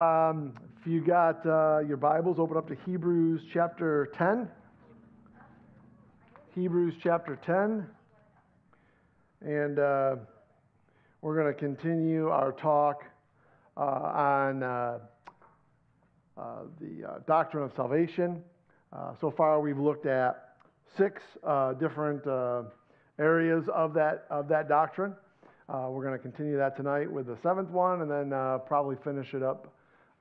Um, if you got uh, your Bibles, open up to Hebrews chapter 10. Hebrews chapter 10. And uh, we're going to continue our talk uh, on uh, uh, the uh, doctrine of salvation. so far, we've looked at six different areas of that, of that doctrine. we're going to continue that tonight with the seventh one and then probably finish it up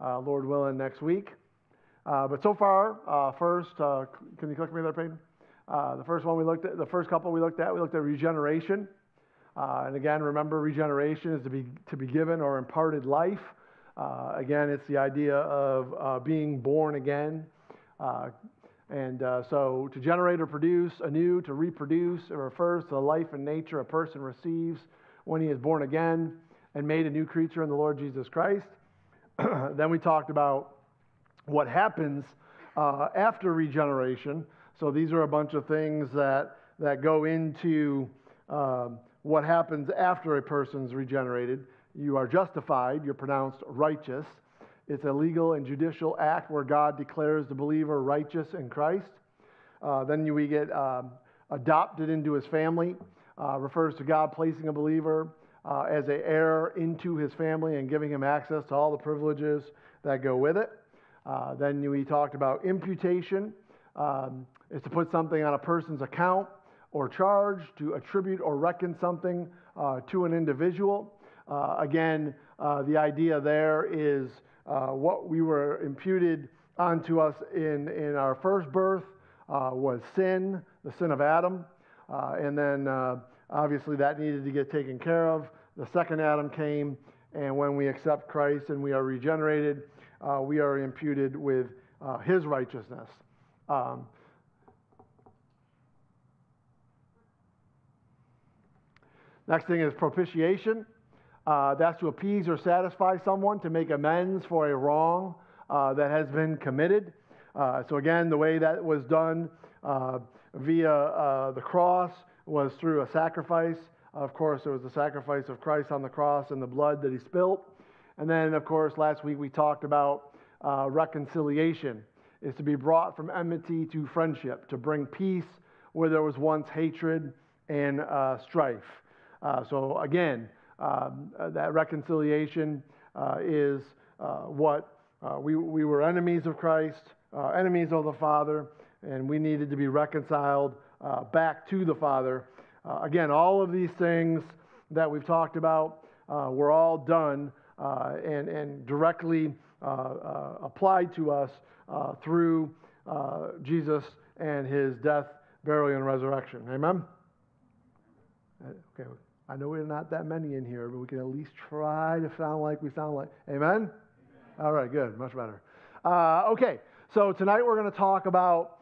uh, Lord willing, next week. Uh, but so far, uh, first, uh, can you click me there, Peyton? Uh, the first one we looked at, the first couple we looked at, we looked at regeneration. Uh, and again, remember, regeneration is to be, to be given or imparted life. again, it's the idea of being born again. and so to generate or produce anew, to reproduce, it refers to the life and nature a person receives when he is born again and made a new creature in the Lord Jesus Christ. then we talked about what happens uh, after regeneration. So these are a bunch of things that, that go into uh, what happens after a person's regenerated. You are justified, you're pronounced righteous. It's a legal and judicial act where God declares the believer righteous in Christ. Uh, then we get um, adopted into his family, uh, refers to God placing a believer uh, as an heir into his family and giving him access to all the privileges that go with it. Uh, then we talked about imputation, um, is to put something on a person's account or charge, to attribute or reckon something uh, to an individual. Uh, again, uh, the idea there is uh, what we were imputed onto us in, in our first birth was sin, the sin of Adam. and then obviously that needed to get taken care of the second Adam came, and when we accept Christ and we are regenerated, uh, we are imputed with uh, his righteousness. Um, next thing is propitiation. Uh, that's to appease or satisfy someone, to make amends for a wrong uh, that has been committed. Uh, so, again, the way that was done uh, via the cross was through a sacrifice. Of course, there was the sacrifice of Christ on the cross and the blood that he spilt. And then, of course, last week we talked about uh, reconciliation is to be brought from enmity to friendship, to bring peace where there was once hatred and uh, strife. Uh, so, again, um, uh, that reconciliation uh, is uh, what we, we were enemies of Christ, enemies of the Father, and we needed to be reconciled back to the Father uh, again, all of these things that we've talked about uh, were all done uh, and, and directly uh, uh, applied to us through Jesus and his death, burial, and resurrection. Amen? Okay, I know we're not that many in here, but we can at least try to sound like we sound like. Amen? Amen. All right, good, much better. okay, so tonight we're going to talk about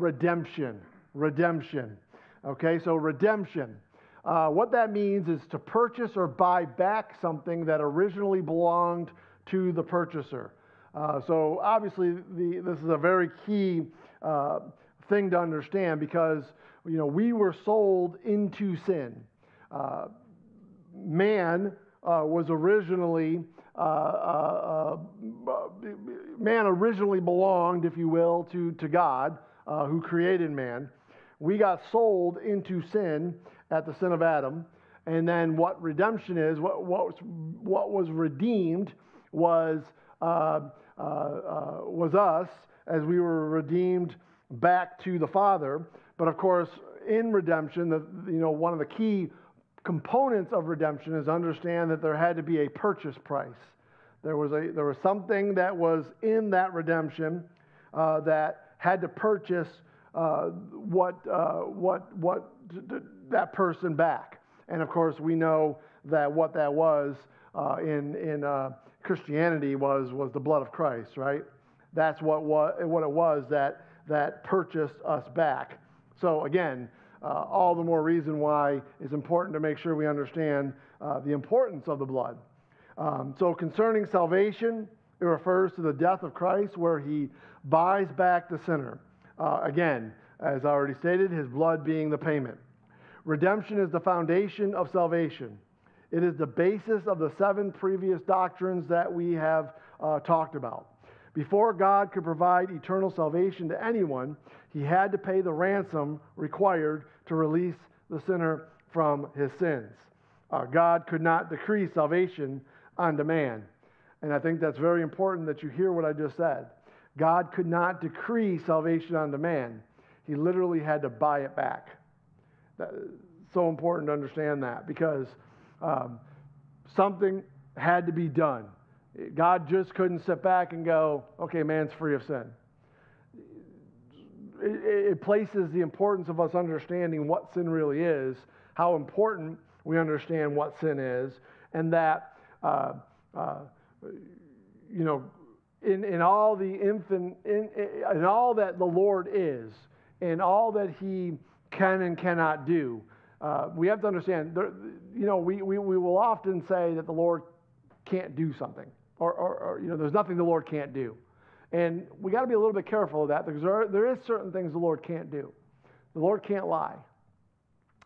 redemption. Redemption. Okay, so redemption. Uh, what that means is to purchase or buy back something that originally belonged to the purchaser. Uh, so obviously, the, this is a very key uh, thing to understand because you know we were sold into sin. Uh, man uh, was originally uh, man originally belonged, if you will, to to God who created man we got sold into sin at the sin of Adam. And then what redemption is, what, what, was, what was redeemed was, uh, uh, uh, was us as we were redeemed back to the Father. But of course, in redemption, the, you know, one of the key components of redemption is understand that there had to be a purchase price. There was, a, there was something that was in that redemption uh, that had to purchase uh, what, uh, what, what that person back. And of course, we know that what that was uh, in, in uh, Christianity was, was the blood of Christ, right? That's what, what, what it was that, that purchased us back. So, again, uh, all the more reason why it's important to make sure we understand uh, the importance of the blood. Um, so, concerning salvation, it refers to the death of Christ where he buys back the sinner. Uh, again, as I already stated, his blood being the payment. Redemption is the foundation of salvation. It is the basis of the seven previous doctrines that we have uh, talked about. Before God could provide eternal salvation to anyone, he had to pay the ransom required to release the sinner from his sins. Uh, God could not decree salvation on demand. And I think that's very important that you hear what I just said. God could not decree salvation on demand. He literally had to buy it back. So important to understand that because um, something had to be done. God just couldn't sit back and go, okay, man's free of sin. It, it places the importance of us understanding what sin really is, how important we understand what sin is, and that, uh, uh, you know, in, in all the infant, in, in all that the Lord is, in all that He can and cannot do, uh, we have to understand, there, you know, we, we, we will often say that the Lord can't do something, or, or, or you know, there's nothing the Lord can't do. And we got to be a little bit careful of that because there, are, there is certain things the Lord can't do. The Lord can't lie.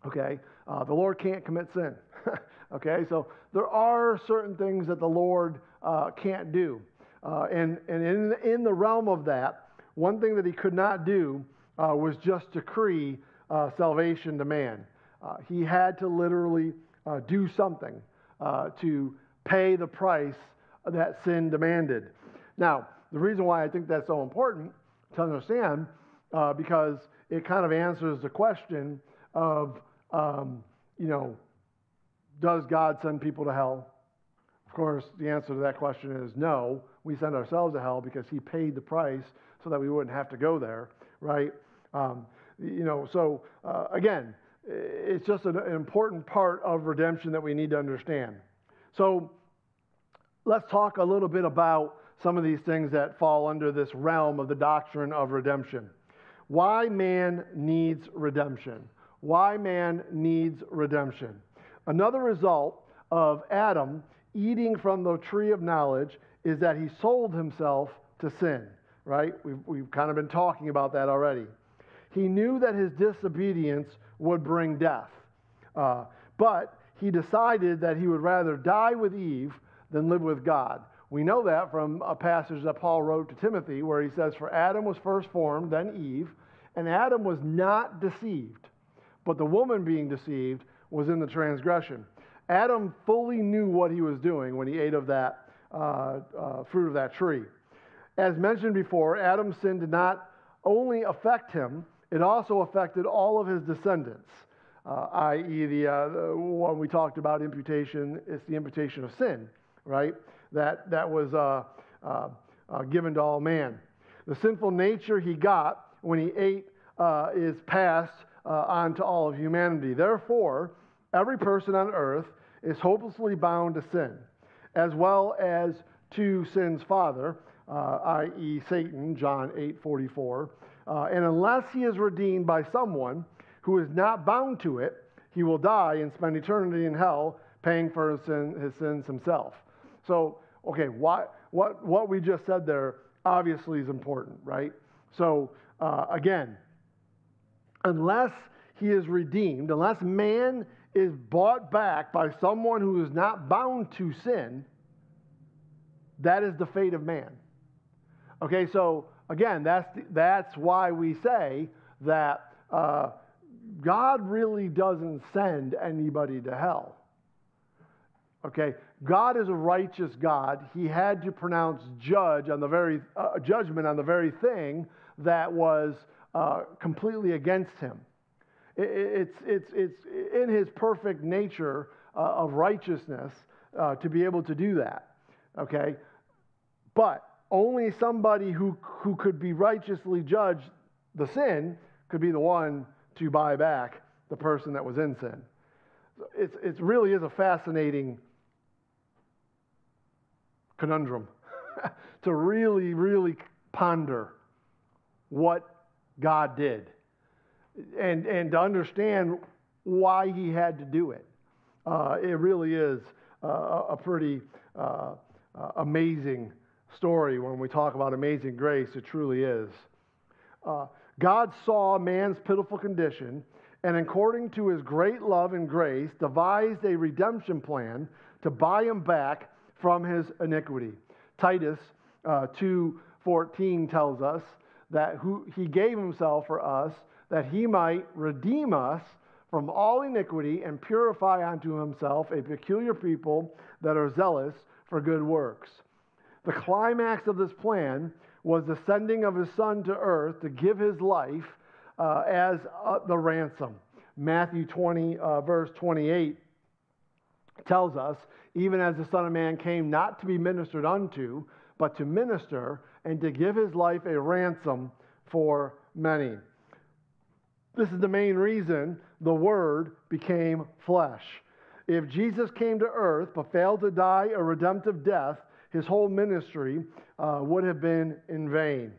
Okay? Uh, the Lord can't commit sin. okay? So there are certain things that the Lord uh, can't do. Uh, and and in, in the realm of that, one thing that he could not do uh, was just decree uh, salvation to man. Uh, he had to literally do something to pay the price that sin demanded. Now, the reason why I think that's so important to understand, uh, because it kind of answers the question of, um, you know, does God send people to hell? Of course, the answer to that question is no. We send ourselves to hell because He paid the price so that we wouldn't have to go there, right? Um, you know, so uh, again, it's just an, an important part of redemption that we need to understand. So let's talk a little bit about some of these things that fall under this realm of the doctrine of redemption. Why man needs redemption. Why man needs redemption. Another result of Adam eating from the tree of knowledge is that he sold himself to sin, right? We've, we've kind of been talking about that already. He knew that his disobedience would bring death, uh, but he decided that he would rather die with Eve than live with God. We know that from a passage that Paul wrote to Timothy where he says, For Adam was first formed, then Eve, and Adam was not deceived, but the woman being deceived was in the transgression. Adam fully knew what he was doing when he ate of that fruit of that tree. As mentioned before, Adam's sin did not only affect him, it also affected all of his descendants, uh, i.e., the, uh, one we talked about, imputation, it's the imputation of sin, right? that, that was uh, uh, uh, given to all man. The sinful nature he got when he ate uh, is passed uh, on to all of humanity. Therefore, every person on earth is hopelessly bound to sin, as well as to sin's father, uh, i.e., Satan, John 8 44. and unless he is redeemed by someone who is not bound to it, he will die and spend eternity in hell, paying for his, sin, his sins himself. So, okay, what, what, what we just said there obviously is important, right? So, uh, again, unless he is redeemed, unless man is bought back by someone who is not bound to sin, that is the fate of man. Okay, so again, that's, the, that's why we say that uh, God really doesn't send anybody to hell. Okay, God is a righteous God. He had to pronounce judge on the very uh, judgment on the very thing that was uh, completely against him. It, it's, it's, it's in his perfect nature uh, of righteousness uh, to be able to do that. Okay, but only somebody who, who could be righteously judged the sin could be the one to buy back the person that was in sin. It's, it really is a fascinating conundrum to really, really ponder what God did and, and to understand why he had to do it. Uh, it really is uh, a pretty uh, uh, amazing story when we talk about amazing grace. It truly is. Uh, God saw man's pitiful condition and, according to his great love and grace, devised a redemption plan to buy him back from his iniquity, Titus uh, 2.14 tells us that who, he gave himself for us that he might redeem us from all iniquity and purify unto himself a peculiar people that are zealous for good works. The climax of this plan was the sending of his son to earth to give his life uh, as uh, the ransom. Matthew 20, uh, verse 28 tells us, even as the Son of Man came not to be ministered unto, but to minister and to give his life a ransom for many. This is the main reason the Word became flesh. If Jesus came to earth but failed to die a redemptive death, his whole ministry uh, would have been in vain.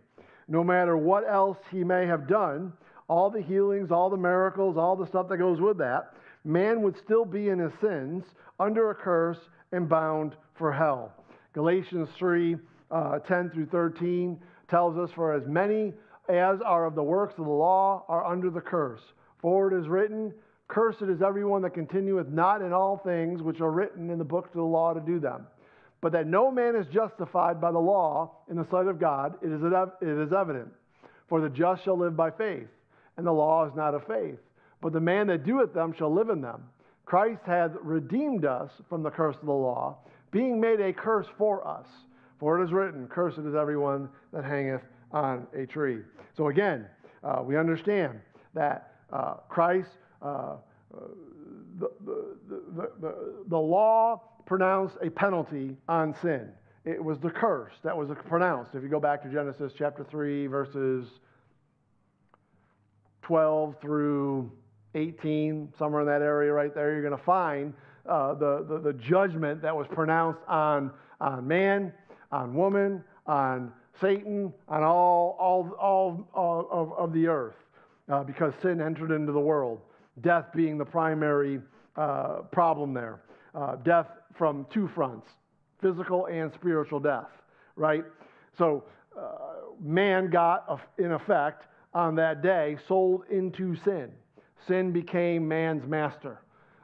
No matter what else he may have done, all the healings, all the miracles, all the stuff that goes with that, man would still be in his sins, under a curse, and bound for hell. Galatians 3 uh, 10 through 13 tells us, For as many as are of the works of the law are under the curse. For it is written, Cursed is everyone that continueth not in all things which are written in the books of the law to do them. But that no man is justified by the law in the sight of God, it is, it is evident. For the just shall live by faith, and the law is not of faith. But the man that doeth them shall live in them. Christ hath redeemed us from the curse of the law, being made a curse for us. For it is written, Cursed is everyone that hangeth on a tree. So again, uh, we understand that uh, Christ, uh, the, the, the, the, law pronounced a penalty on sin. It was the curse that was pronounced. If you go back to Genesis chapter 3, verses 12 through 18, somewhere in that area right there, you're going to find uh, the, the, the, judgment that was pronounced on, on man, on woman, on Satan, on all, all, all, all of, of the earth uh, because sin entered into the world, death being the primary uh, problem there. Uh, death from two fronts physical and spiritual death, right? So, uh, man got, in effect, on that day, sold into sin. Sin became man's master.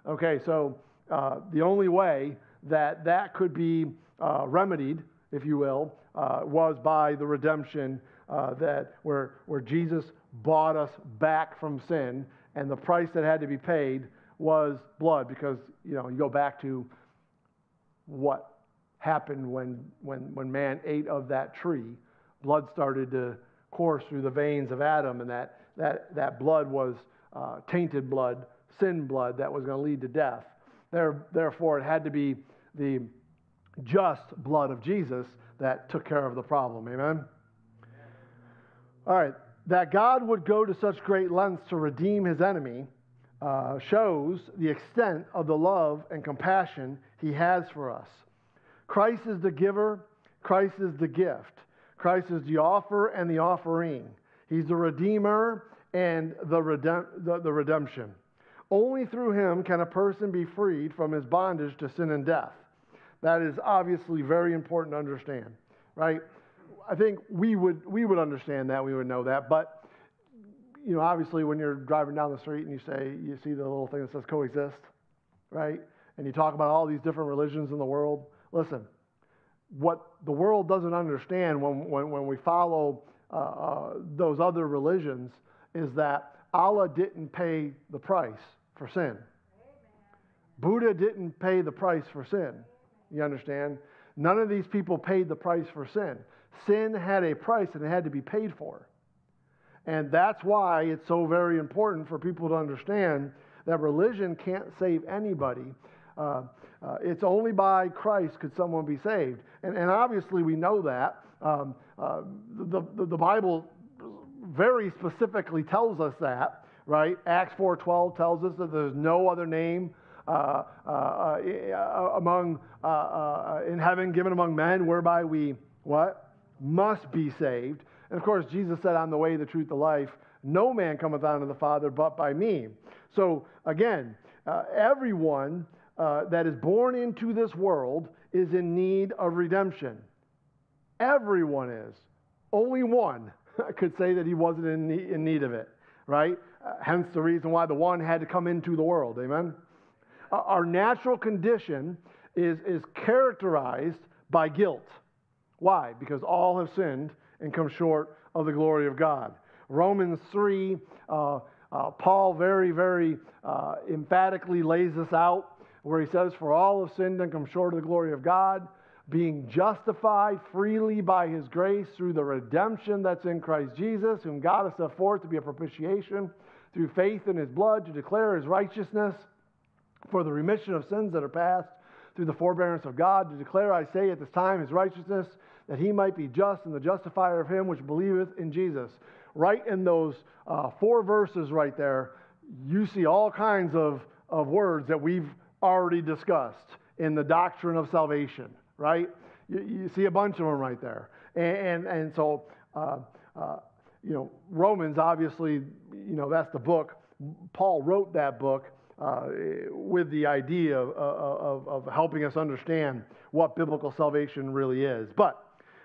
Okay, so uh, the only way that that could be uh, remedied, if you will, was by the redemption that where, where Jesus bought us back from sin, and the price that had to be paid was blood because, you know, you go back to what happened when, when, when man ate of that tree. Blood started to course through the veins of Adam, and that, that, that blood was uh, tainted blood, sin blood that was going to lead to death. There, therefore, it had to be the just blood of Jesus that took care of the problem. Amen? All right that God would go to such great lengths to redeem his enemy uh, shows the extent of the love and compassion he has for us. Christ is the giver, Christ is the gift, Christ is the offer and the offering. He's the redeemer and the, redem- the, the redemption. Only through him can a person be freed from his bondage to sin and death. That is obviously very important to understand, right? I think we would we would understand that we would know that, but you know, obviously, when you're driving down the street and you say you see the little thing that says coexist, right? And you talk about all these different religions in the world. Listen, what the world doesn't understand when when, when we follow uh, uh, those other religions is that Allah didn't pay the price for sin. Amen. Buddha didn't pay the price for sin. You understand? None of these people paid the price for sin. Sin had a price and it had to be paid for. And that's why it's so very important for people to understand that religion can't save anybody. Uh, uh, it's only by Christ could someone be saved. And, and obviously, we know that. Um, uh, the, the, the, Bible very specifically tells us that, right? Acts 4.12 tells us that there's no other name among, in heaven given among men whereby we, what? must be saved. And of course, Jesus said, I'm the way, the truth, the life. No man cometh unto the Father but by me. So again, uh, everyone uh, that is born into this world is in need of redemption. Everyone is. Only one could say that he wasn't in need, in need of it, right? Uh, hence the reason why the one had to come into the world. Amen? Our natural condition is, is characterized by guilt. Why? Because all have sinned and come short of the glory of God. Romans 3, uh, uh, Paul very, very uh, emphatically lays this out where he says, For all have sinned and come short of the glory of God, being justified freely by his grace through the redemption that's in Christ Jesus, whom God has set forth to be a propitiation through faith in his blood to declare his righteousness for the remission of sins that are past through the forbearance of God, to declare, I say, at this time his righteousness, that he might be just and the justifier of him which believeth in Jesus. Right in those uh, four verses right there, you see all kinds of, of words that we've already discussed in the doctrine of salvation, right? You, you see a bunch of them right there. And, and, and so, uh, uh, you know, Romans, obviously, you know, that's the book. Paul wrote that book uh, with the idea of, of, of helping us understand what biblical salvation really is. But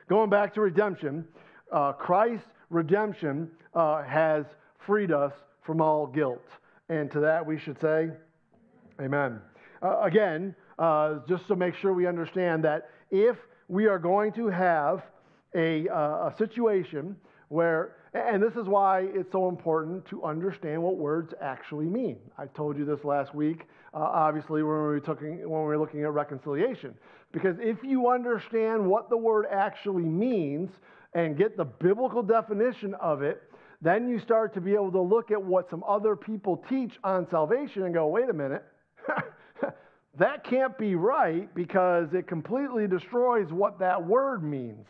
going back to redemption, uh, Christ's redemption uh, has freed us from all guilt. And to that we should say, Amen. Uh, again, uh, just to make sure we understand that if we are going to have a, a situation where and this is why it's so important to understand what words actually mean. I told you this last week, uh, obviously, when we, were talking, when we were looking at reconciliation. Because if you understand what the word actually means and get the biblical definition of it, then you start to be able to look at what some other people teach on salvation and go, wait a minute. that can't be right because it completely destroys what that word means.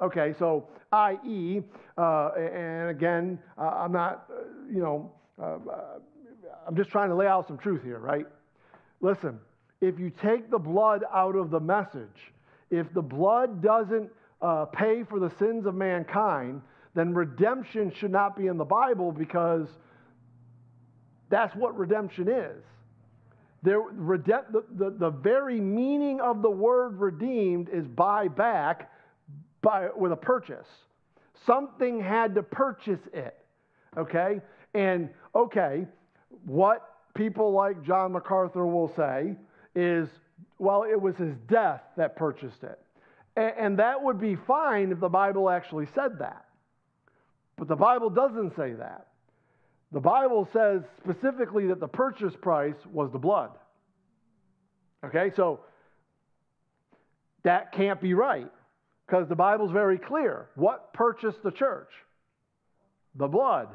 Okay, so i.e., uh, and again, uh, I'm not, uh, you know, uh, uh, I'm just trying to lay out some truth here, right? Listen, if you take the blood out of the message, if the blood doesn't uh, pay for the sins of mankind, then redemption should not be in the Bible because that's what redemption is. There, the, the, the very meaning of the word redeemed is buy back by, with a purchase. Something had to purchase it. Okay? And okay, what people like John MacArthur will say is, well, it was his death that purchased it. And, and that would be fine if the Bible actually said that. But the Bible doesn't say that. The Bible says specifically that the purchase price was the blood. Okay, so that can't be right. Because the Bible's very clear. What purchased the church? The blood.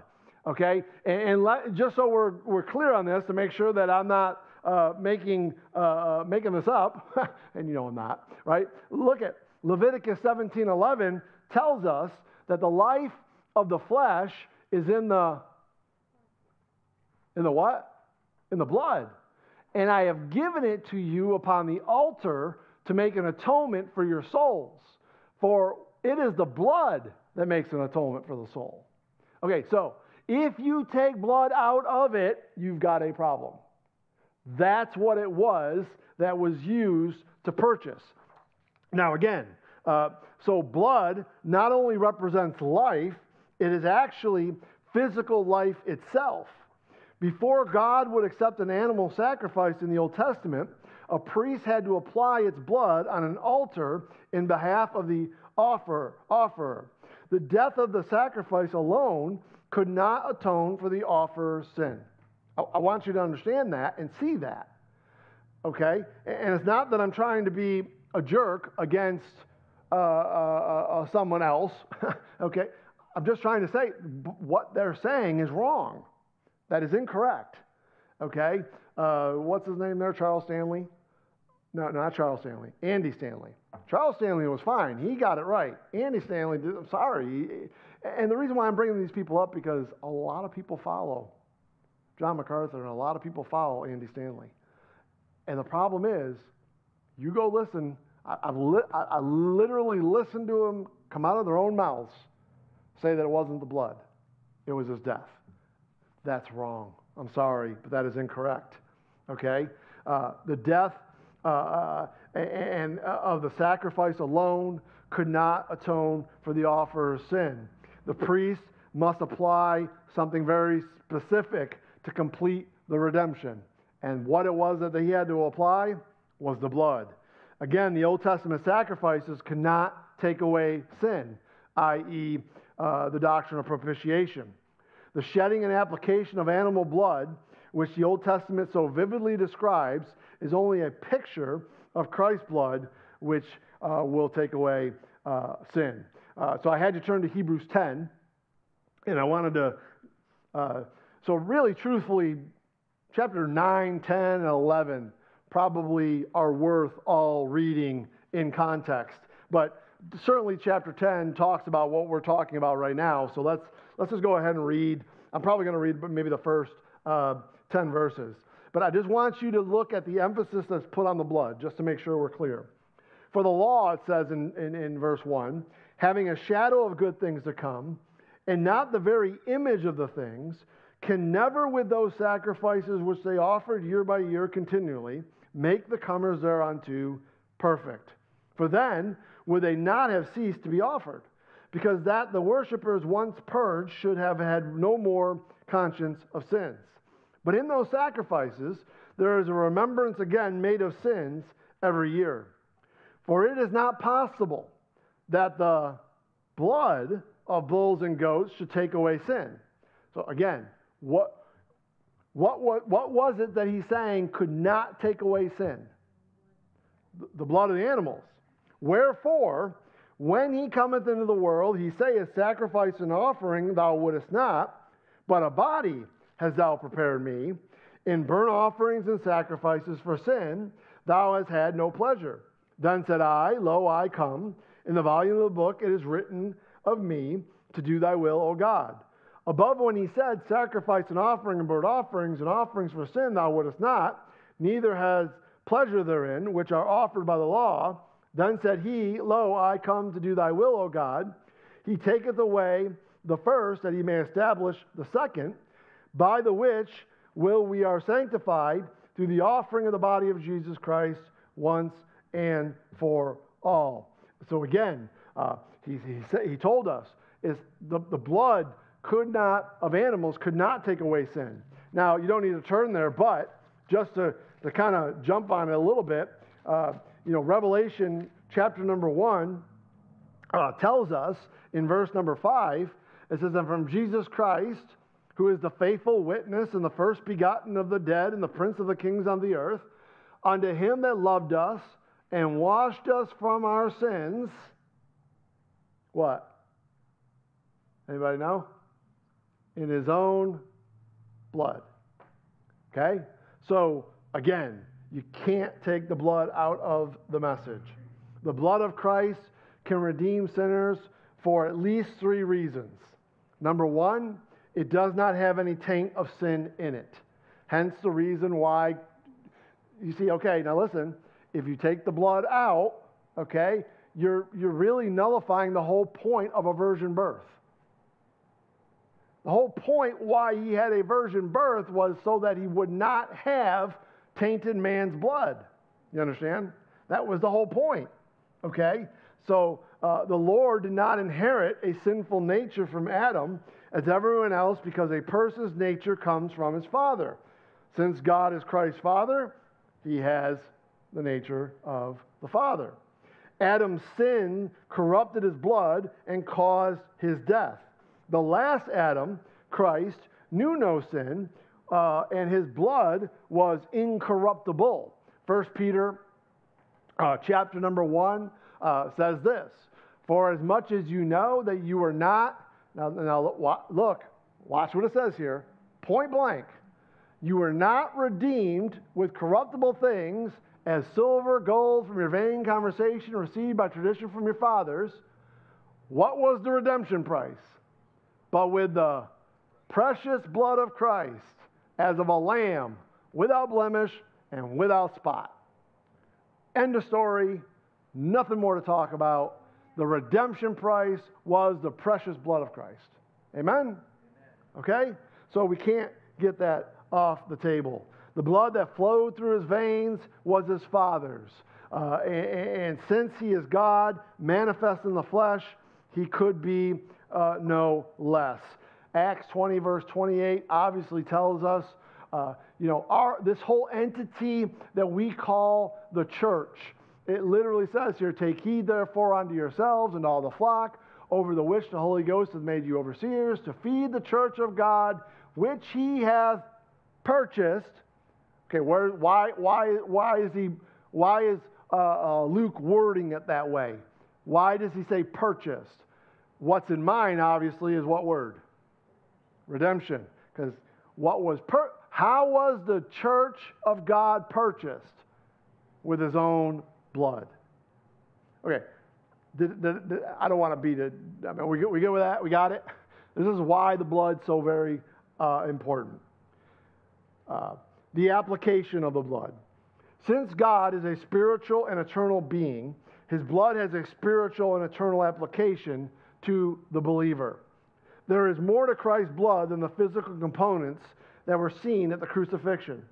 Okay? And, and let, just so we're, we're clear on this to make sure that I'm not uh, making, uh, uh making this up, and you know I'm not, right? Look at Leviticus 17 11 tells us that the life of the flesh is in the in the what? In the blood. And I have given it to you upon the altar to make an atonement for your souls. For it is the blood that makes an atonement for the soul. Okay, so if you take blood out of it, you've got a problem. That's what it was that was used to purchase. Now, again, uh, so blood not only represents life, it is actually physical life itself. Before God would accept an animal sacrifice in the Old Testament, a priest had to apply its blood on an altar in behalf of the offer, offerer. The death of the sacrifice alone could not atone for the offerer's sin. I, I want you to understand that and see that. Okay? And it's not that I'm trying to be a jerk against uh, uh, uh, uh someone else. okay? I'm just trying to say what they're saying is wrong. That is incorrect. Okay? Uh, what's his name there? Charles Stanley? No, not Charles Stanley. Andy Stanley. Charles Stanley was fine. He got it right. Andy Stanley, I'm sorry. And the reason why I'm bringing these people up because a lot of people follow John MacArthur and a lot of people follow Andy Stanley. And the problem is, you go listen. I, have li- I literally listened to them come out of their own mouths say that it wasn't the blood, it was his death. That's wrong. I'm sorry, but that is incorrect. Okay? Uh, the death uh, uh and uh, of the sacrifice alone could not atone for the offerer's sin. The priest must apply something very specific to complete the redemption. And what it was that he had to apply was the blood. Again, the Old Testament sacrifices could not take away sin, i.e., uh, the doctrine of propitiation. The shedding and application of animal blood, which the Old Testament so vividly describes, is only a picture of Christ's blood, which uh, will take away uh, sin. Uh, so I had to turn to Hebrews 10, and I wanted to. Uh, so, really, truthfully, chapter 9, 10, and 11 probably are worth all reading in context. But certainly, chapter 10 talks about what we're talking about right now. So, let's, let's just go ahead and read. I'm probably going to read maybe the first uh, 10 verses. But I just want you to look at the emphasis that's put on the blood, just to make sure we're clear. For the law, it says in, in, in verse 1, having a shadow of good things to come, and not the very image of the things, can never, with those sacrifices which they offered year by year continually, make the comers thereunto perfect. For then would they not have ceased to be offered, because that the worshippers once purged should have had no more conscience of sins. But in those sacrifices, there is a remembrance again made of sins every year. For it is not possible that the blood of bulls and goats should take away sin. So again, what, what, what, what was it that he's saying could not take away sin? The blood of the animals. Wherefore, when he cometh into the world, he saith, Sacrifice and offering thou wouldest not, but a body hast thou prepared me. In burnt offerings and sacrifices for sin, thou hast had no pleasure. Then said I, Lo, I come. In the volume of the book it is written of me to do thy will, O God. Above when he said, Sacrifice and offering and burnt offerings and offerings for sin thou wouldest not, neither has pleasure therein, which are offered by the law. Then said he, Lo, I come to do thy will, O God. He taketh away the first, that he may establish the second, by the which will we are sanctified through the offering of the body of Jesus Christ once and for all. So again, uh, he, he, he told us is the, the blood could not of animals could not take away sin. Now you don't need to turn there, but just to, to kind of jump on it a little bit, uh, you know, Revelation chapter number one uh, tells us in verse number five, it says, "And from Jesus Christ." Who is the faithful witness and the first begotten of the dead and the prince of the kings on the earth, unto him that loved us and washed us from our sins. What? Anybody know? In his own blood. Okay? So, again, you can't take the blood out of the message. The blood of Christ can redeem sinners for at least three reasons. Number one, it does not have any taint of sin in it. Hence the reason why you see, okay, now listen, if you take the blood out, okay, you're, you're really nullifying the whole point of a virgin birth. The whole point why he had a virgin birth was so that he would not have tainted man's blood. You understand? That was the whole point. Okay? So uh, the Lord did not inherit a sinful nature from Adam as everyone else because a person's nature comes from his father. Since God is Christ's father, he has the nature of the father. Adam's sin corrupted his blood and caused his death. The last Adam, Christ, knew no sin, uh, and his blood was incorruptible. First Peter uh, chapter number 1 uh, says this For as much as you know that you are not now, now look, watch what it says here. Point blank. You were not redeemed with corruptible things as silver, gold from your vain conversation received by tradition from your fathers. What was the redemption price? But with the precious blood of Christ, as of a lamb, without blemish and without spot. End of story. Nothing more to talk about. The redemption price was the precious blood of Christ. Amen? Okay? So we can't get that off the table. The blood that flowed through his veins was his father's. Uh, and, and, since he is God, manifest in the flesh, he could be uh, no less. Acts 20, verse 28, obviously tells us, uh, you know, our, this whole entity that we call the church It literally says here, Take heed therefore unto yourselves and all the flock, over the which the Holy Ghost hath made you overseers, to feed the church of God, which he hath purchased. Okay, where, why, why, why is he, why is uh, uh, Luke wording it that way? Why does he say purchased? What's in mind, obviously, is what word? Redemption. Because what was per- how was the church of God purchased? With his own blood. Okay, I don't want to beat it. I mean, we good, we good with that? We got it? This is why the blood's so very uh, important. Uh, the application of the blood. Since God is a spiritual and eternal being, his blood has a spiritual and eternal application to the believer. There is more to Christ's blood than the physical components that were seen at the crucifixion.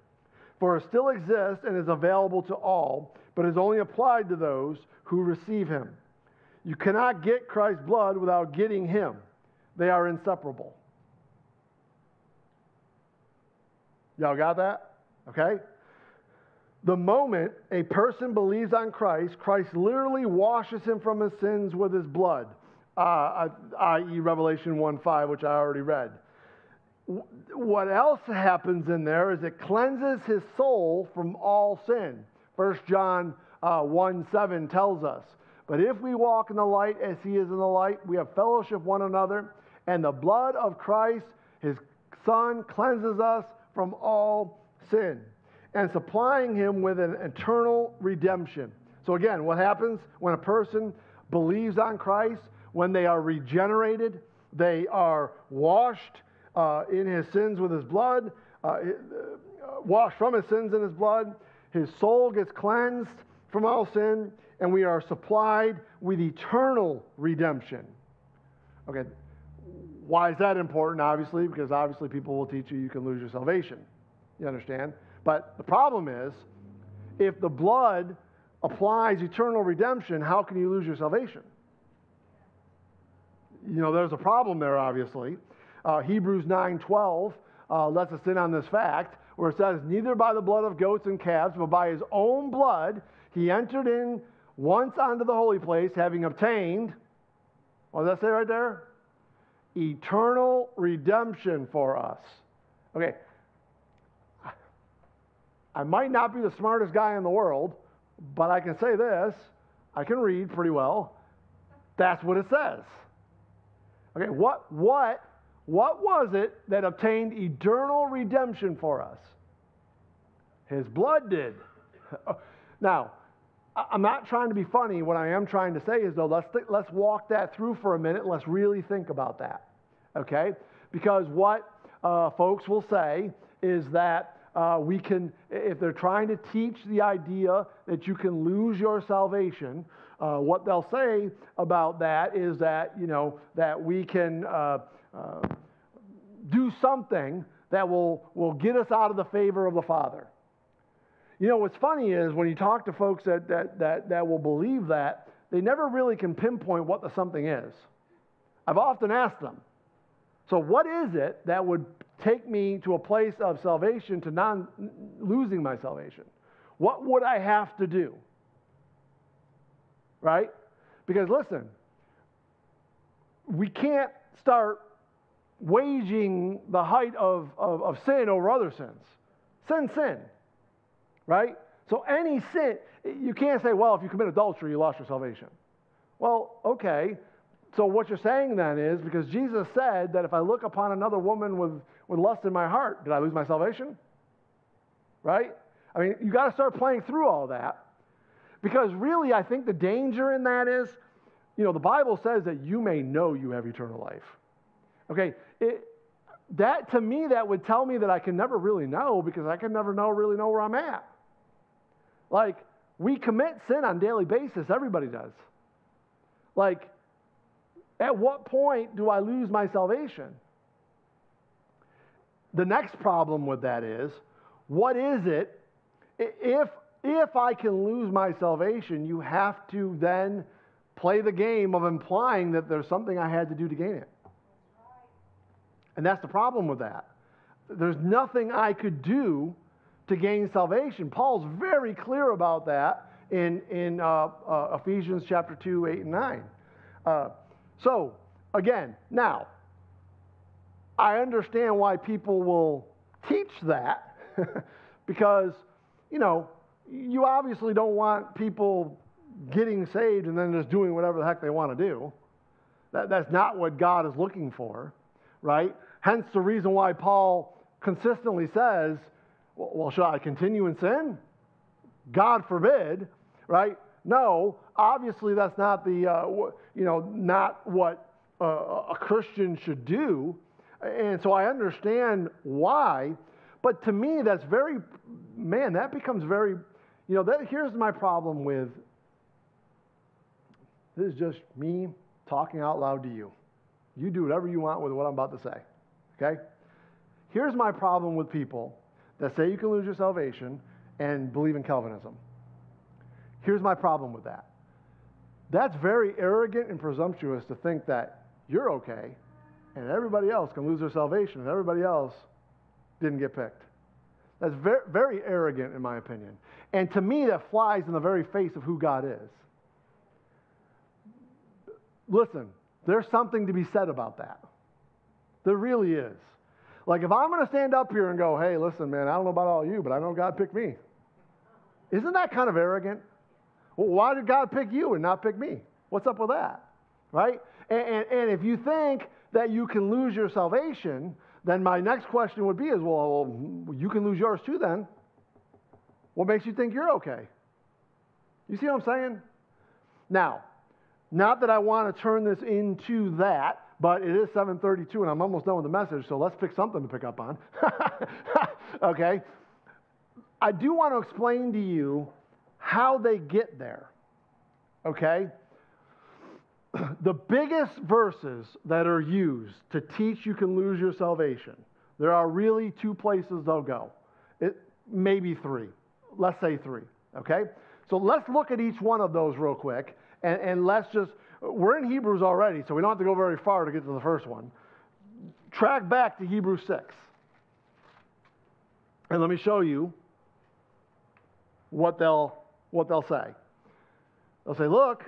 For it still exists and is available to all, but is only applied to those who receive him. You cannot get Christ's blood without getting him, they are inseparable. Y'all got that? Okay? The moment a person believes on Christ, Christ literally washes him from his sins with his blood, uh, i.e., Revelation 1 5, which I already read. What else happens in there is it cleanses his soul from all sin. 1 John uh, 1 7 tells us. But if we walk in the light as he is in the light, we have fellowship one another, and the blood of Christ, his Son, cleanses us from all sin and supplying him with an eternal redemption. So, again, what happens when a person believes on Christ? When they are regenerated, they are washed uh, in his sins with his blood, uh, uh, washed from his sins in his blood. His soul gets cleansed from all sin, and we are supplied with eternal redemption. Okay, why is that important? Obviously, because obviously people will teach you you can lose your salvation. You understand? But the problem is, if the blood applies eternal redemption, how can you lose your salvation? You know, there's a problem there, obviously. Uh, Hebrews 9:12 uh, lets us in on this fact, where it says, "Neither by the blood of goats and calves, but by his own blood he entered in once onto the holy place, having obtained." What does that say right there? Eternal redemption for us. Okay, I might not be the smartest guy in the world, but I can say this I can read pretty well. That's what it says. Okay, what, what, what was it that obtained eternal redemption for us? His blood did. now, I'm not trying to be funny. What I am trying to say is, though, let's, th- let's walk that through for a minute. Let's really think about that. Okay? Because what uh, folks will say is that uh, we can, if they're trying to teach the idea that you can lose your salvation, uh, what they'll say about that is that, you know, that we can uh, do something that will, will get us out of the favor of the Father. You know, what's funny is when you talk to folks that, that, that, that will believe that, they never really can pinpoint what the something is. I've often asked them, so what is it that would take me to a place of salvation to non losing my salvation? What would I have to do? Right? Because listen, we can't start waging the height of, of, of sin over other sins. Sin, sin. Right? So any sin, you can't say, well, if you commit adultery, you lost your salvation. Well, okay. So what you're saying then is because Jesus said that if I look upon another woman with with lust in my heart, did I lose my salvation? Right? I mean, you got to start playing through all that. Because really, I think the danger in that is, you know, the Bible says that you may know you have eternal life. Okay, it, that to me, that would tell me that I can never really know because I can never know really know where I'm at. Like, we commit sin on daily basis, everybody does. Like, at what point do I lose my salvation? The next problem with that is what is it if if I can lose my salvation, you have to then play the game of implying that there's something I had to do to gain it. And that's the problem with that. There's nothing I could do to gain salvation. Paul's very clear about that in, in uh, uh, Ephesians chapter 2, 8, and 9. Uh, so, again, now, I understand why people will teach that because, you know, you obviously don't want people getting saved and then just doing whatever the heck they want to do. That, that's not what God is looking for, right? Hence the reason why Paul consistently says, well, should I continue in sin? God forbid, right? No, obviously that's not the, uh, you know, not what uh, a Christian should do. And so I understand why, but to me, that's very, man, that becomes very, you know, that, here's my problem with this is just me talking out loud to you. You do whatever you want with what I'm about to say, okay? Here's my problem with people that say you can lose your salvation and believe in Calvinism. Here's my problem with that. That's very arrogant and presumptuous to think that you're okay and everybody else can lose their salvation and everybody else didn't get picked. That's very, very arrogant, in my opinion. And to me, that flies in the very face of who God is. Listen, there's something to be said about that. There really is. Like, if I'm going to stand up here and go, hey, listen, man, I don't know about all you, but I know God picked me. Isn't that kind of arrogant? Well, why did God pick you and not pick me? What's up with that? Right? And, and, and if you think that you can lose your salvation, then my next question would be is, well, you can lose yours too then. What makes you think you're okay? You see what I'm saying? Now, not that I want to turn this into that, but it is 7:32 and I'm almost done with the message, so let's pick something to pick up on. okay? I do want to explain to you how they get there. Okay? the biggest verses that are used to teach you can lose your salvation, there are really two places they'll go. It maybe three. Let's say three. Okay? So let's look at each one of those real quick and, and let's just we're in Hebrews already, so we don't have to go very far to get to the first one. Track back to Hebrews 6. And let me show you what they'll what they'll say. They'll say, look,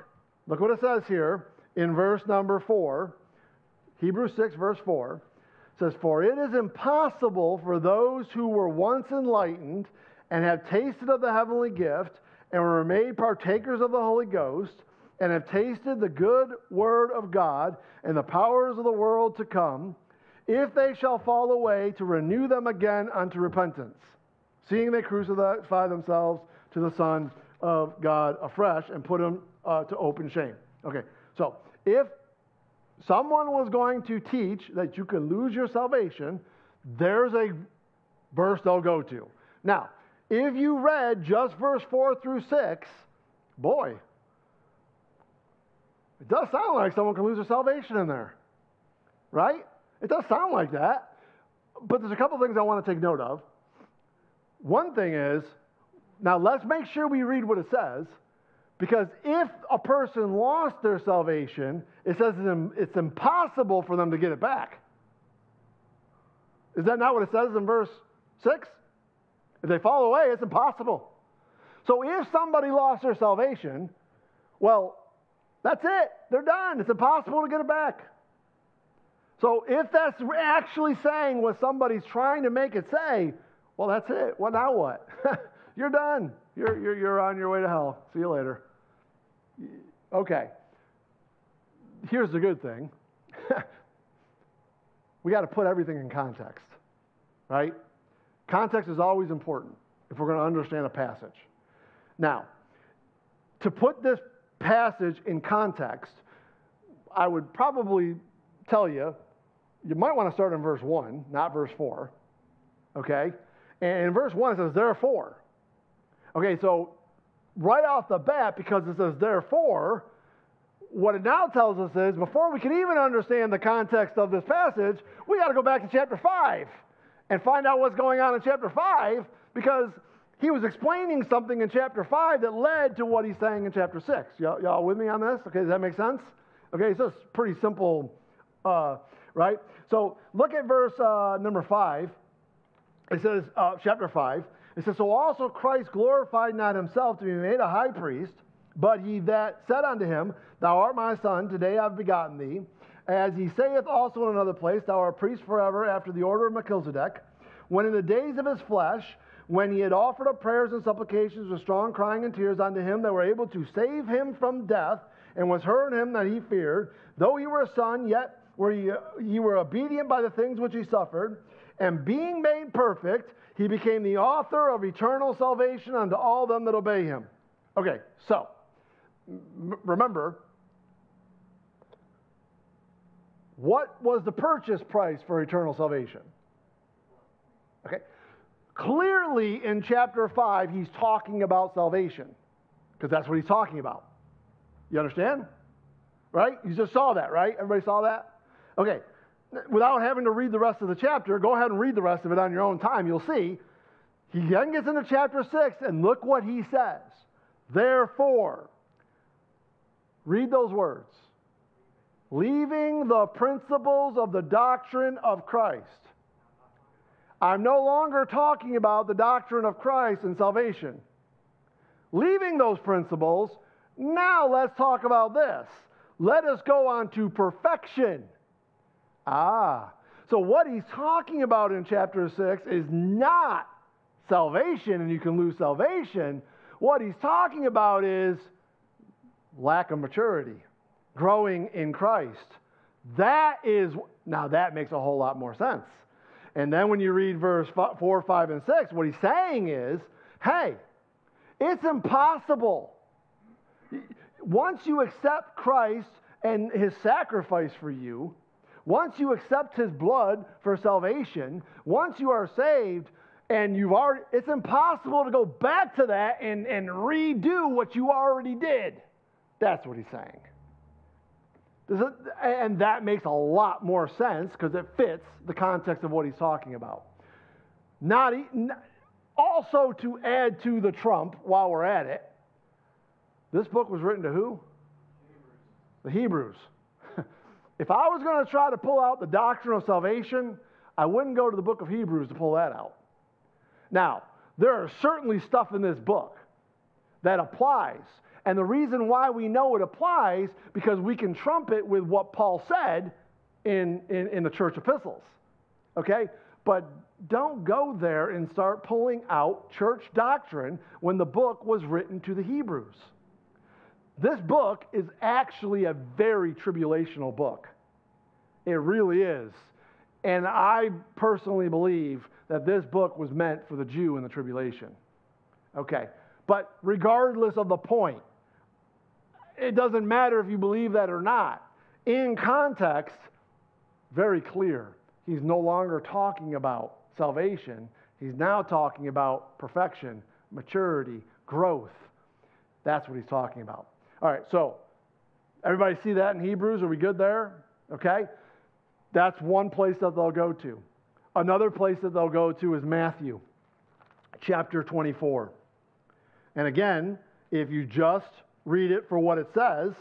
look what it says here in verse number 4, Hebrews 6, verse 4 says, For it is impossible for those who were once enlightened and have tasted of the heavenly gift and were made partakers of the Holy Ghost and have tasted the good word of God and the powers of the world to come, if they shall fall away, to renew them again unto repentance, seeing they crucify themselves to the Son of God afresh and put him uh, to open shame. Okay, so if someone was going to teach that you can lose your salvation, there's a verse they'll go to. Now, if you read just verse 4 through 6, boy, it does sound like someone can lose their salvation in there, right? It does sound like that. But there's a couple things I want to take note of. One thing is, now let's make sure we read what it says, because if a person lost their salvation, it says it's impossible for them to get it back. Is that not what it says in verse 6? If they fall away, it's impossible. So if somebody lost their salvation, well, that's it. They're done. It's impossible to get it back. So if that's actually saying what somebody's trying to make it say, well, that's it. Well, now what? you're done. You're, you're, you're on your way to hell. See you later. Okay. Here's the good thing we got to put everything in context, right? Context is always important if we're going to understand a passage. Now, to put this passage in context, I would probably tell you, you might want to start in verse 1, not verse 4. Okay? And in verse 1, it says, therefore. Okay, so right off the bat, because it says therefore, what it now tells us is before we can even understand the context of this passage, we got to go back to chapter 5 and find out what's going on in chapter 5 because he was explaining something in chapter 5 that led to what he's saying in chapter 6. Y'all, y'all with me on this? Okay, does that make sense? Okay, so it's pretty simple, uh, right? So look at verse uh, number 5. It says, uh, chapter 5, It says, So also Christ glorified not himself to be made a high priest, but he that said unto him, Thou art my son, today I have begotten thee. As he saith also in another place, Thou art priest forever after the order of Melchizedek. When in the days of his flesh, when he had offered up prayers and supplications with strong crying and tears unto him that were able to save him from death, and was heard him that he feared, though he were a son, yet were ye, ye were obedient by the things which he suffered, and being made perfect, he became the author of eternal salvation unto all them that obey him. Okay, so remember, what was the purchase price for eternal salvation? Okay, clearly in chapter 5, he's talking about salvation, because that's what he's talking about. You understand? Right? You just saw that, right? Everybody saw that? Okay, without having to read the rest of the chapter, go ahead and read the rest of it on your own time. You'll see. He then gets into chapter 6, and look what he says. Therefore, read those words. Leaving the principles of the doctrine of Christ. I'm no longer talking about the doctrine of Christ and salvation. Leaving those principles, now let's talk about this. Let us go on to perfection Ah, so what he's talking about in chapter 6 is not salvation and you can lose salvation. What he's talking about is lack of maturity, growing in Christ. That is, now that makes a whole lot more sense. And then when you read verse 4, 5, and 6, what he's saying is hey, it's impossible. Once you accept Christ and his sacrifice for you, once you accept his blood for salvation, once you are saved, and you've already, it's impossible to go back to that and, and redo what you already did. That's what he's saying. And that makes a lot more sense because it fits the context of what he's talking about. Not, also to add to the trump while we're at it, this book was written to who? The Hebrews. If I was going to try to pull out the doctrine of salvation, I wouldn't go to the book of Hebrews to pull that out. Now, there are certainly stuff in this book that applies. And the reason why we know it applies because we can trump it with what Paul said in, in, in the church epistles. Okay? But don't go there and start pulling out church doctrine when the book was written to the Hebrews. This book is actually a very tribulational book. It really is. And I personally believe that this book was meant for the Jew in the tribulation. Okay. But regardless of the point, it doesn't matter if you believe that or not. In context, very clear. He's no longer talking about salvation, he's now talking about perfection, maturity, growth. That's what he's talking about. All right, so everybody see that in Hebrews? Are we good there? Okay? That's one place that they'll go to. Another place that they'll go to is Matthew chapter 24. And again, if you just read it for what it says,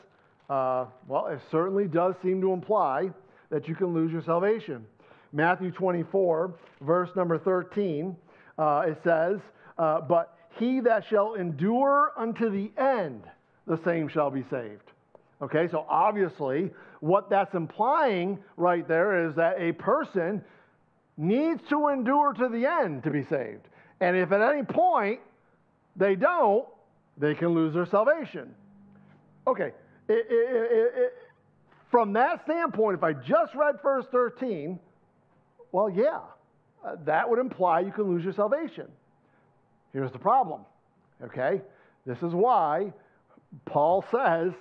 uh, well, it certainly does seem to imply that you can lose your salvation. Matthew 24, verse number 13, uh, it says, uh, But he that shall endure unto the end, the same shall be saved. Okay, so obviously, what that's implying right there is that a person needs to endure to the end to be saved. And if at any point they don't, they can lose their salvation. Okay, it, it, it, from that standpoint, if I just read verse 13, well, yeah, uh, that would imply you can lose your salvation. Here's the problem, okay? This is why Paul says,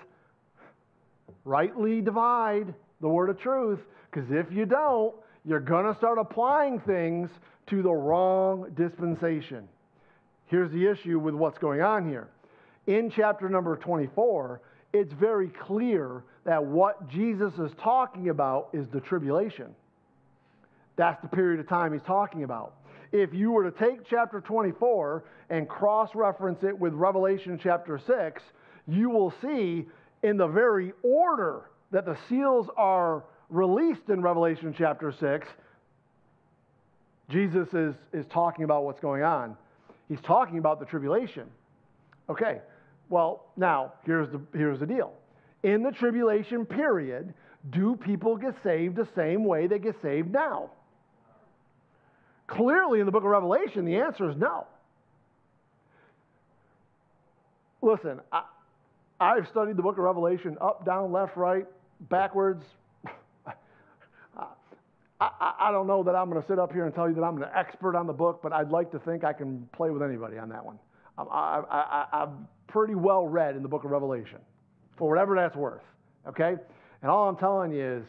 rightly divide the word of truth, because if you don't, you're going to start applying things to the wrong dispensation. Here's the issue with what's going on here. In chapter number 24, it's very clear that what Jesus is talking about is the tribulation. That's the period of time he's talking about. If you were to take chapter 24 and cross reference it with Revelation chapter 6, you will see in the very order that the seals are released in Revelation chapter 6, Jesus is, is talking about what's going on. He's talking about the tribulation. Okay, well, now here's the, here's the deal. In the tribulation period, do people get saved the same way they get saved now? Clearly, in the book of Revelation, the answer is no. Listen, I, I've studied the book of Revelation up, down, left, right, backwards. I, I, I don't know that I'm going to sit up here and tell you that I'm an expert on the book, but I'd like to think I can play with anybody on that one. I'm, I, I, I'm pretty well read in the book of Revelation, for whatever that's worth. Okay? And all I'm telling you is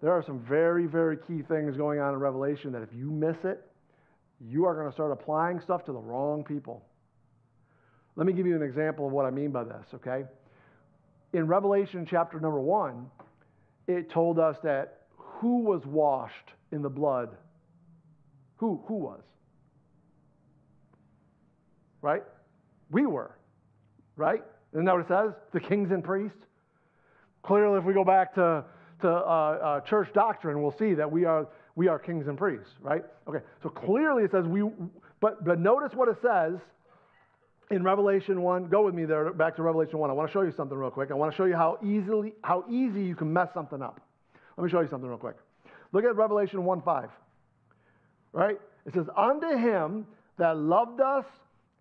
there are some very, very key things going on in Revelation that if you miss it, you are going to start applying stuff to the wrong people. Let me give you an example of what I mean by this, okay? In Revelation chapter number one, it told us that who was washed in the blood? Who, who was? Right? We were, right? Isn't that what it says? The kings and priests? Clearly, if we go back to, to uh, uh, church doctrine, we'll see that we are, we are kings and priests, right? Okay, so clearly it says we, but, but notice what it says in Revelation 1. Go with me there, back to Revelation 1. I want to show you something real quick. I want to show you how easily, how easy you can mess something up. Let me show you something real quick. Look at Revelation 1 5. Right? It says, Unto him that loved us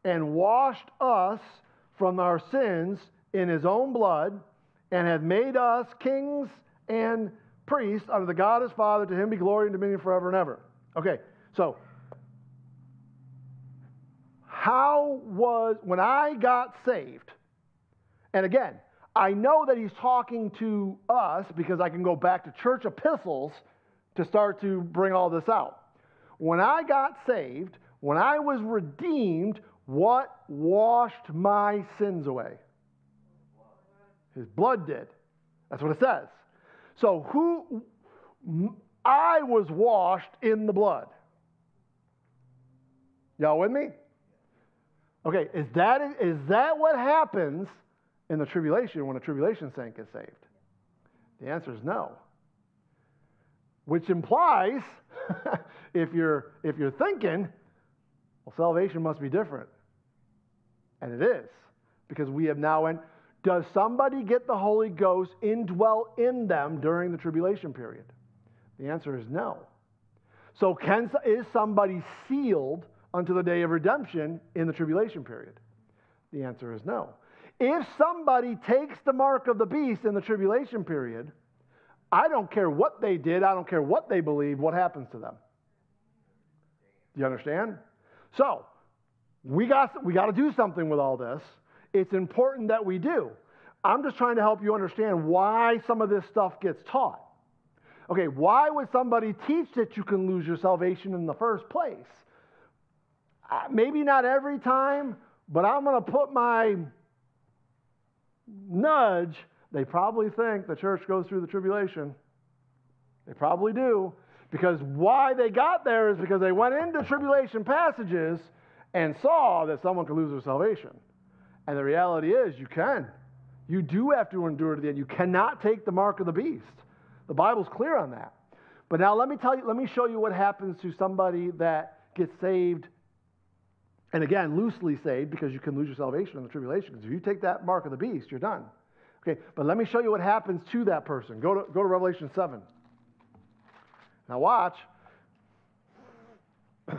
and washed us from our sins in his own blood and hath made us kings and priests unto the God his Father. To him be glory and dominion forever and ever. Okay, so how was, when I got saved, and again, I know that he's talking to us because I can go back to church epistles to start to bring all this out. When I got saved, when I was redeemed, what washed my sins away? His blood did. That's what it says. So who I was washed in the blood. Y'all with me? Okay, is that, is that what happens in the tribulation when a tribulation saint gets saved? The answer is no. Which implies, if you're if you're thinking, well, salvation must be different. And it is. Because we have now and does somebody get the Holy Ghost indwell in them during the tribulation period? The answer is no. So can, is somebody sealed unto the day of redemption in the tribulation period? The answer is no. If somebody takes the mark of the beast in the tribulation period, I don't care what they did, I don't care what they believed, what happens to them? Do you understand? So, we got, we got to do something with all this. It's important that we do. I'm just trying to help you understand why some of this stuff gets taught. Okay, why would somebody teach that you can lose your salvation in the first place? Maybe not every time, but I'm going to put my nudge. They probably think the church goes through the tribulation. They probably do. Because why they got there is because they went into tribulation passages and saw that someone could lose their salvation. And the reality is, you can. You do have to endure to the end. You cannot take the mark of the beast. The Bible's clear on that. But now let me tell you, let me show you what happens to somebody that gets saved. And again, loosely saved because you can lose your salvation in the tribulation. Because if you take that mark of the beast, you're done. Okay, but let me show you what happens to that person. Go to, go to Revelation 7. Now watch.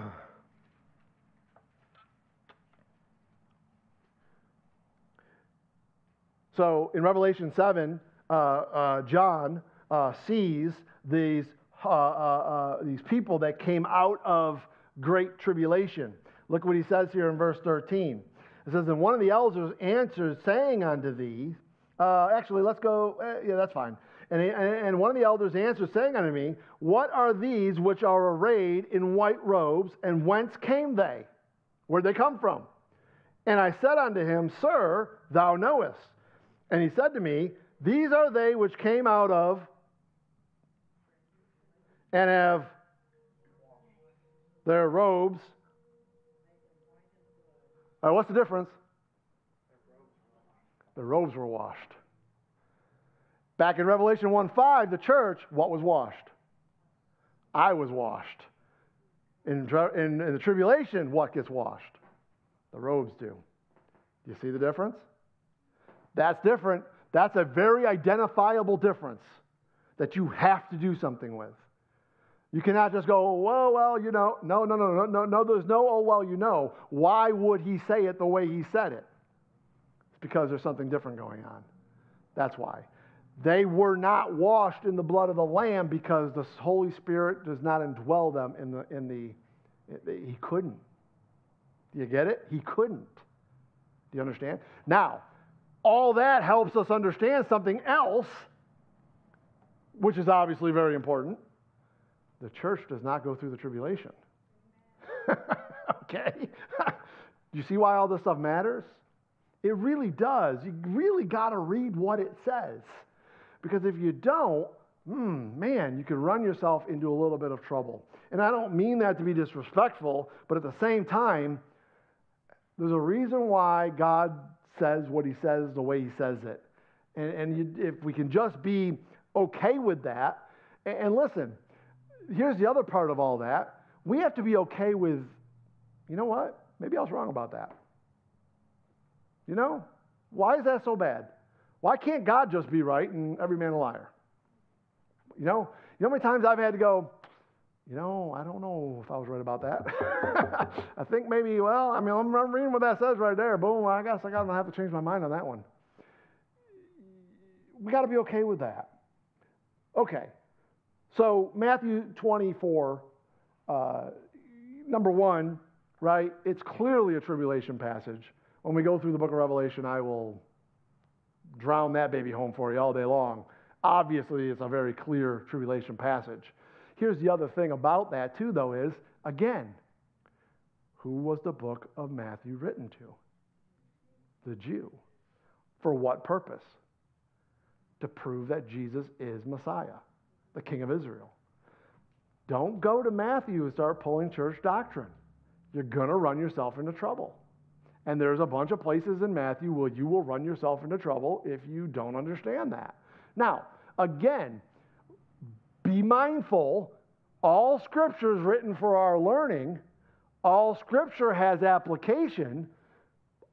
So in Revelation 7, uh, uh, John uh, sees these, uh, uh, uh, these people that came out of great tribulation. Look what he says here in verse 13. It says, And one of the elders answered, saying unto thee, actually, let's go, yeah, that's fine. And, and one of the elders answered, saying unto me, What are these which are arrayed in white robes, and whence came they? Where'd they come from? And I said unto him, Sir, thou knowest. And he said to me, These are they which came out of and have their robes. All right, what's the difference? The robes were washed. Back in Revelation 1 5, the church, what was washed? I was washed. In, in, in the tribulation, what gets washed? The robes do. Do you see the difference? That's different. That's a very identifiable difference that you have to do something with. You cannot just go, well, well, you know. No, no, no, no, no, no. There's no, oh, well, you know. Why would he say it the way he said it? It's because there's something different going on. That's why. They were not washed in the blood of the Lamb because the Holy Spirit does not indwell them in the, in the, he couldn't. Do you get it? He couldn't. Do you understand? Now, all that helps us understand something else, which is obviously very important. The church does not go through the tribulation. okay? Do you see why all this stuff matters? It really does. You really got to read what it says. Because if you don't, hmm, man, you can run yourself into a little bit of trouble. And I don't mean that to be disrespectful, but at the same time, there's a reason why God says what he says the way he says it. And, and you, if we can just be okay with that, and, and listen, here's the other part of all that. We have to be okay with, you know what? Maybe I was wrong about that. You know? Why is that so bad? Why can't God just be right and every man a liar? You know, you know how many times I've had to go, you know, I don't know if I was right about that. I think maybe, well, I mean, I'm, I'm reading what that says right there. Boom, I guess I got to have to change my mind on that one. We got to be okay with that. Okay, so Matthew 24, uh, number one, right? It's clearly a tribulation passage. When we go through the book of Revelation, I will drown that baby home for you all day long. Obviously, it's a very clear tribulation passage. Here's the other thing about that, too, though, is again, who was the book of Matthew written to? The Jew. For what purpose? To prove that Jesus is Messiah, the King of Israel. Don't go to Matthew and start pulling church doctrine. You're going to run yourself into trouble. And there's a bunch of places in Matthew where you will run yourself into trouble if you don't understand that. Now, again, be mindful all scripture is written for our learning, all scripture has application,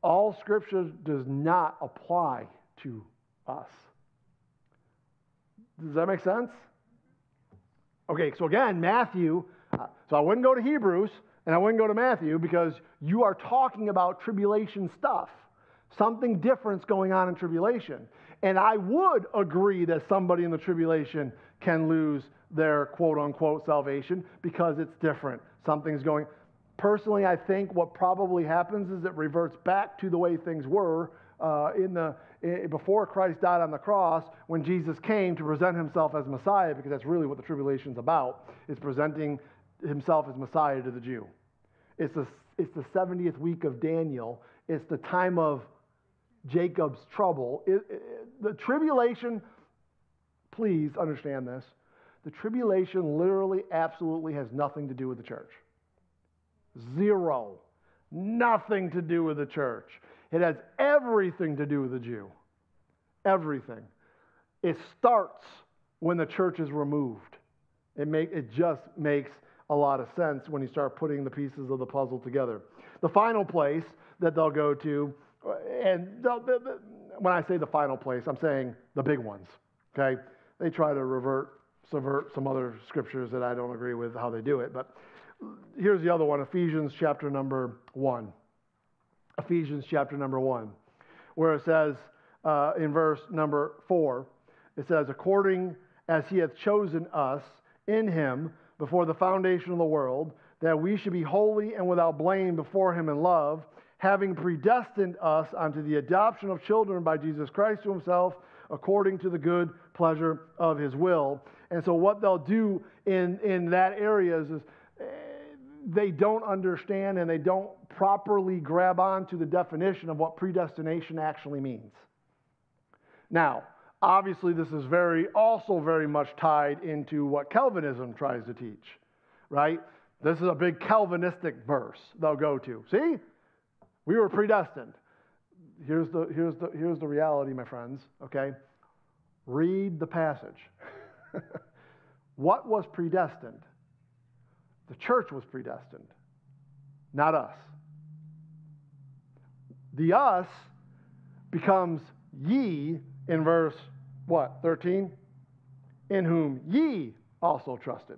all scripture does not apply to us. Does that make sense? Okay, so again, Matthew, uh, so I wouldn't go to Hebrews and I wouldn't go to Matthew because you are talking about tribulation stuff. Something different's going on in tribulation. And I would agree that somebody in the tribulation can lose their quote unquote salvation because it's different. Something's going. Personally, I think what probably happens is it reverts back to the way things were uh, in the before Christ died on the cross, when Jesus came to present himself as Messiah, because that's really what the tribulation's about, is presenting himself as Messiah to the Jew. It's the, it's the 70th week of Daniel. It's the time of Jacob's trouble. It, it, the tribulation, please understand this. The tribulation literally, absolutely has nothing to do with the church. Zero. Nothing to do with the church. It has everything to do with the Jew. Everything. It starts when the church is removed. It, make, it just makes a lot of sense when you start putting the pieces of the puzzle together. The final place that they'll go to, and they'll, they'll, when I say the final place, I'm saying the big ones. Okay, they try to revert, subvert some other scriptures that I don't agree with how they do it. But here's the other one: Ephesians chapter number one. Ephesians chapter number one, where it says uh, in verse number four, it says, "According as He hath chosen us in Him." before the foundation of the world, that we should be holy and without blame before him in love, having predestined us unto the adoption of children by Jesus Christ to himself, according to the good pleasure of his will. And so, what they'll do in, in that area is, is eh, they don't understand and they don't properly grab on to the definition of what predestination actually means. Now, Obviously, this is very, also very much tied into what Calvinism tries to teach, right? This is a big Calvinistic verse they'll go to. See? We were predestined. Here's the, here's the, here's the reality, my friends, okay? Read the passage. what was predestined? The church was predestined, not us. The us becomes ye in verse what? 13? In whom ye also trusted.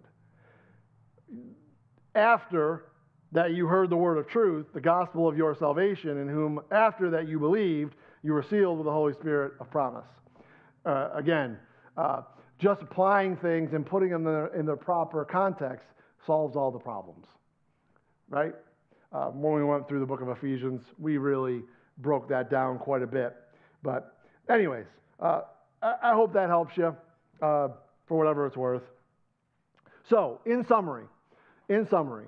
After that you heard the word of truth, the gospel of your salvation, in whom after that you believed, you were sealed with the Holy Spirit of promise. Uh, again, uh, just applying things and putting them in their, in their, proper context solves all the problems, right? Uh, when we went through the book of Ephesians, we really broke that down quite a bit. But, anyways, uh, I, I, hope that helps you uh, for whatever it's worth. So, in summary, in summary,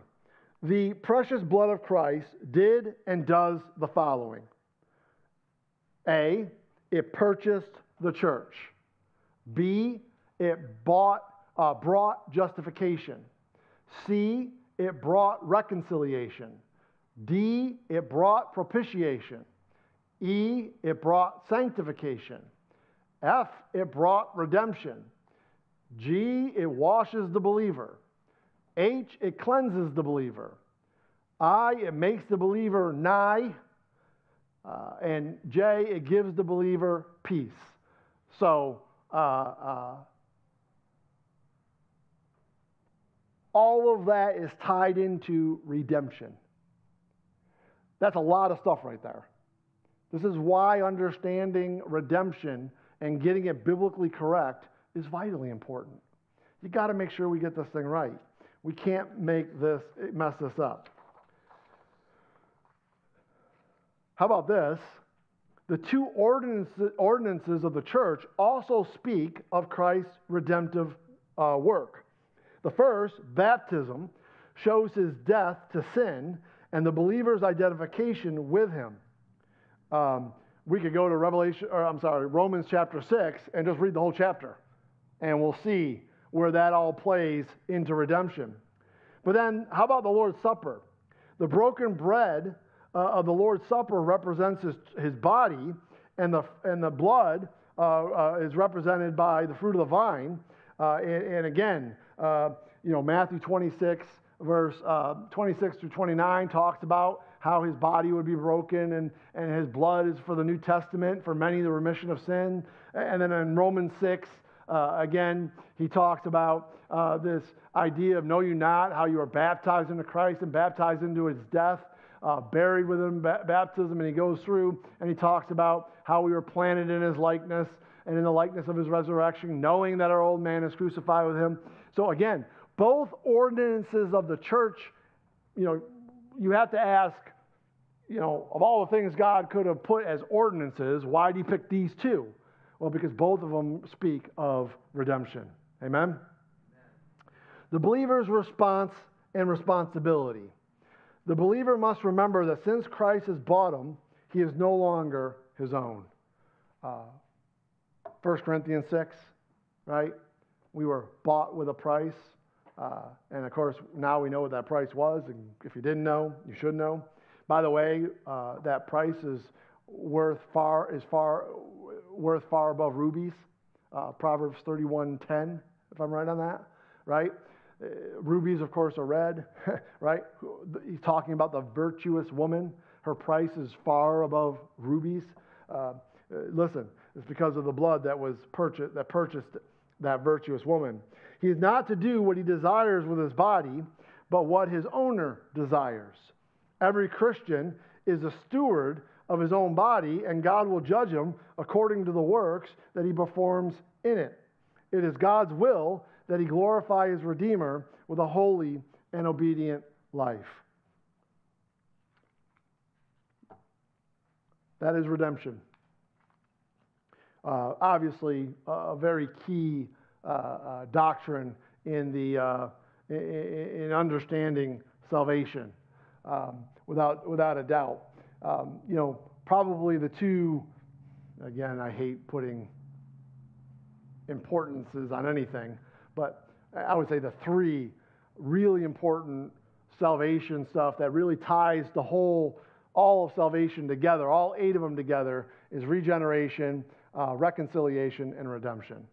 the precious blood of Christ did and does the following A, it purchased the church. B, it bought, uh, brought justification. C, it brought reconciliation. D, it brought propitiation. E, it brought sanctification. F, it brought redemption. G, it washes the believer. H, it cleanses the believer. I, it makes the believer nigh. Uh, and J, it gives the believer peace. So, uh, uh, all of that is tied into redemption. That's a lot of stuff right there. This is why understanding redemption and getting it biblically correct is vitally important. You got to make sure we get this thing right. We can't make this mess this up. How about this? The two ordinances of the church also speak of Christ's redemptive uh, work. The first, baptism, shows his death to sin and the believer's identification with him. Um, we could go to Revelation, or I'm sorry, Romans chapter 6 and just read the whole chapter, and we'll see where that all plays into redemption. But then, how about the Lord's Supper? The broken bread uh, of the Lord's Supper represents his, his body, and the, and the blood uh, uh, is represented by the fruit of the vine. Uh, and, and, again, uh, you know, Matthew 26, verse uh, 26 through 29 talks about how his body would be broken and, and his blood is for the New Testament, for many, the remission of sin. And then in Romans 6, uh, again, he talks about uh, this idea of know you not, how you are baptized into Christ and baptized into his death, uh, buried with him ba- baptism. And he goes through and he talks about how we were planted in his likeness and in the likeness of his resurrection, knowing that our old man is crucified with him. So again, both ordinances of the church, you know, you have to ask, you know, of all the things God could have put as ordinances, why did he pick these two? Well, because both of them speak of redemption. Amen? Amen. The believer's response and responsibility. The believer must remember that since Christ has bought him, he is no longer his own. Uh, 1 Corinthians 6, right? We were bought with a price. Uh, and of course, now we know what that price was. And if you didn't know, you should know. By the way, uh, that price is worth far is far worth far above rubies. Uh, Proverbs 31:10, if I'm right on that, right? Uh, rubies, of course, are red, right? He's talking about the virtuous woman. Her price is far above rubies. Uh, uh, listen, it's because of the blood that was purchased that purchased that virtuous woman. He is not to do what he desires with his body, but what his owner desires. Every Christian is a steward of his own body, and God will judge him according to the works that he performs in it. It is God's will that he glorify his Redeemer with a holy and obedient life. That is redemption. Uh, obviously, a very key uh, uh, doctrine in, the, uh, in, in, understanding salvation, um, without, without a doubt. Um, you know, probably the two, again, I hate putting importances on anything, but I would say the three really important salvation stuff that really ties the whole, all of salvation together, all eight of them together, is regeneration, uh, reconciliation, and redemption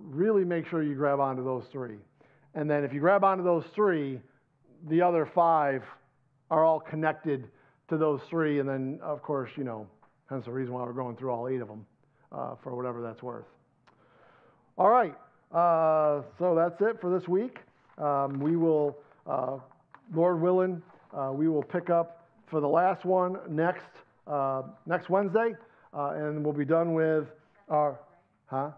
really make sure you grab onto those three. And then if you grab onto those three, the other five are all connected to those three, and then, of course, you know, hence the reason why we're going through all eight of them, uh, for whatever that's worth. All right, uh, so that's it for this week. Um, we will, uh, Lord willing, uh, we will pick up for the last one next, uh, next Wednesday, uh, and we'll be done with our, huh?